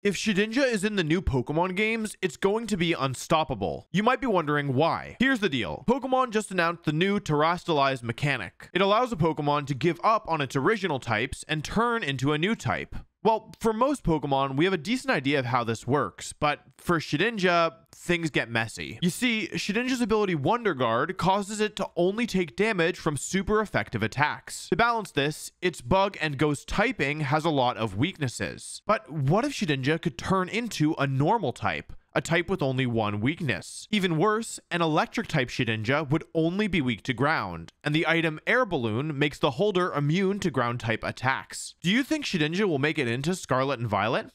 If Shedinja is in the new Pokemon games, it's going to be unstoppable. You might be wondering why. Here's the deal. Pokemon just announced the new Terastallized mechanic. It allows a Pokemon to give up on its original types and turn into a new type. Well, for most Pokemon, we have a decent idea of how this works, but for Shedinja, things get messy. You see, Shedinja's ability Wonder Guard causes it to only take damage from super effective attacks. To balance this, its bug and ghost typing has a lot of weaknesses. But what if Shedinja could turn into a normal type? A type with only one weakness. Even worse, an electric type Shedinja would only be weak to ground, and the item Air Balloon makes the holder immune to ground type attacks. Do you think Shedinja will make it into Scarlet and Violet?